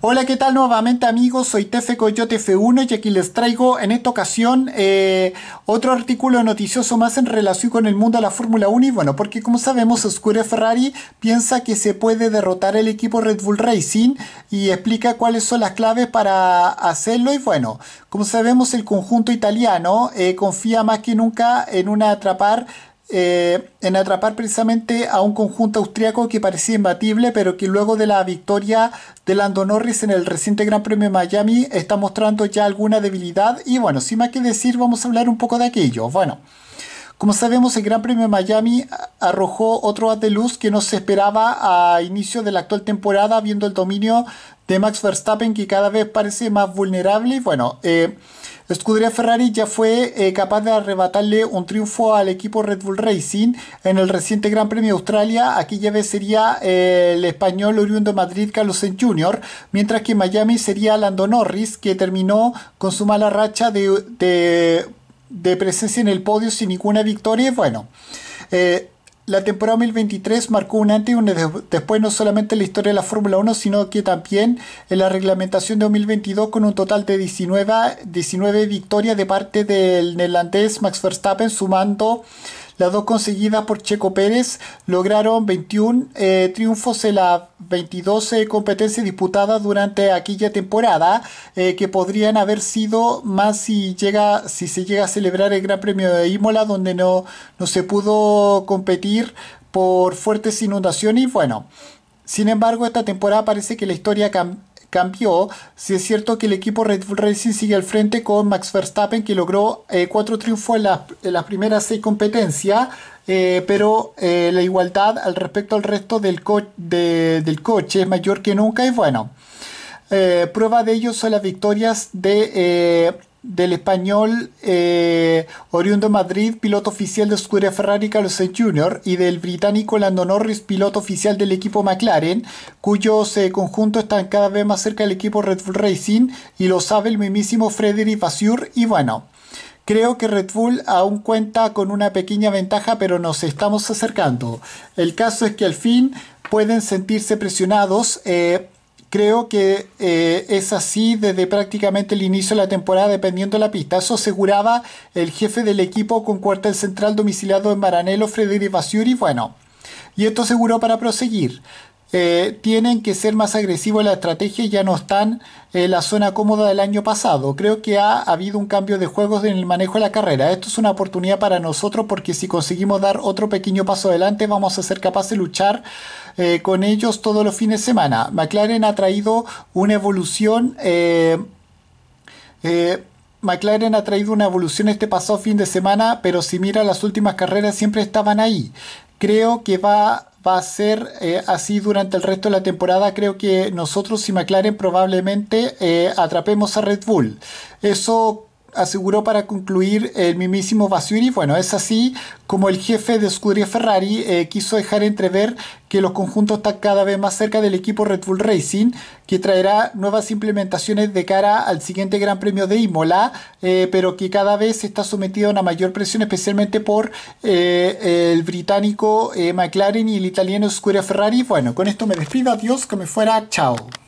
Hola, ¿qué tal nuevamente amigos? Soy Tefe Coyote F1 y aquí les traigo en esta ocasión eh, otro artículo noticioso más en relación con el mundo de la Fórmula 1 y bueno, porque como sabemos Oscure Ferrari piensa que se puede derrotar el equipo Red Bull Racing y explica cuáles son las claves para hacerlo y bueno, como sabemos el conjunto italiano eh, confía más que nunca en una atrapar eh, en atrapar precisamente a un conjunto austriaco que parecía imbatible, pero que luego de la victoria de Lando Norris en el reciente Gran Premio de Miami está mostrando ya alguna debilidad. Y bueno, sin más que decir, vamos a hablar un poco de aquello. Bueno. Como sabemos, el Gran Premio de Miami arrojó otro haz de luz que no se esperaba a inicio de la actual temporada, viendo el dominio de Max Verstappen que cada vez parece más vulnerable. Bueno, eh, Escudería Ferrari ya fue eh, capaz de arrebatarle un triunfo al equipo Red Bull Racing en el reciente Gran Premio de Australia. Aquella vez sería eh, el español oriundo de Madrid Carlos Sainz Jr., mientras que Miami sería Lando Norris, que terminó con su mala racha de, presencia en el podio sin ninguna victoria. Bueno, eh, la temporada 2023 marcó un antes y un después no solamente en la historia de la Fórmula 1, sino que también en la reglamentación de 2022 con un total de 19, 19 victorias de parte del neerlandés Max Verstappen, sumando las dos conseguidas por Checo Pérez lograron 21 eh, triunfos en las 22 eh, competencias disputadas durante aquella temporada, eh, que podrían haber sido más si, llega, si se llega a celebrar el Gran Premio de Imola, donde no, no se pudo competir por fuertes inundaciones. Bueno, sin embargo, esta temporada parece que la historia cambió cambió. Si es cierto que el equipo Red Bull Racing sigue al frente con Max Verstappen, que logró eh, cuatro triunfos en, las primeras seis competencias, eh, pero eh, la igualdad al respecto al resto del, del coche es mayor que nunca. Y bueno, prueba de ello son las victorias de del español eh, oriundo Madrid, piloto oficial de Escudería Ferrari Carlos Sainz Jr. y del británico Lando Norris, piloto oficial del equipo McLaren, cuyos eh, conjuntos están cada vez más cerca del equipo Red Bull Racing y lo sabe el mismísimo Frederic Vasseur y bueno. Creo que Red Bull aún cuenta con una pequeña ventaja, pero nos estamos acercando. El caso es que al fin pueden sentirse presionados eh, Creo que eh, es así desde prácticamente el inicio de la temporada, dependiendo de la pista. Eso aseguraba el jefe del equipo con cuartel central domiciliado en Maranello, Frederic Basuri. Bueno, y esto aseguró para proseguir. Eh, tienen que ser más agresivos en la estrategia y ya no están en la zona cómoda del año pasado. Creo que ha habido un cambio de juegos en el manejo de la carrera. Esto es una oportunidad para nosotros porque si conseguimos dar otro pequeño paso adelante vamos a ser capaces de luchar eh, con ellos todos los fines de semana. McLaren ha traído una evolución. Eh, McLaren ha traído una evolución este pasado fin de semana, pero si mira las últimas carreras siempre estaban ahí. Creo que va va a ser eh, así durante el resto de la temporada. Creo que nosotros y McLaren probablemente eh, atrapemos a Red Bull. Eso aseguró para concluir el mismísimo Basuri. Bueno, es así como el jefe de escudería Ferrari eh, quiso dejar entrever que los conjuntos están cada vez más cerca del equipo Red Bull Racing, que traerá nuevas implementaciones de cara al siguiente Gran Premio de Imola, eh, pero que cada vez está sometido a una mayor presión, especialmente por eh, el británico McLaren y el italiano Escudería Ferrari. Bueno, con esto me despido, adiós, que me fuera, chao.